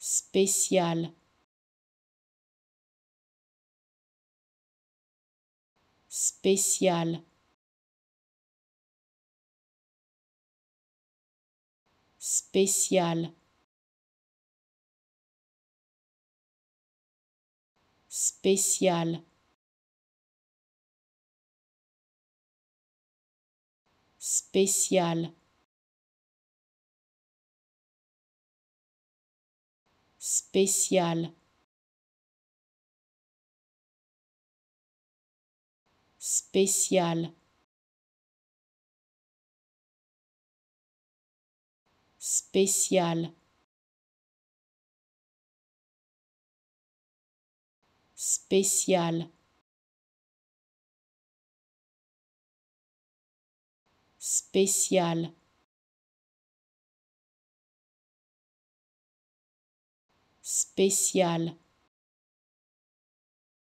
spécial spécial spécial spécial spécial spécial spécial spécial spécial spécial spécial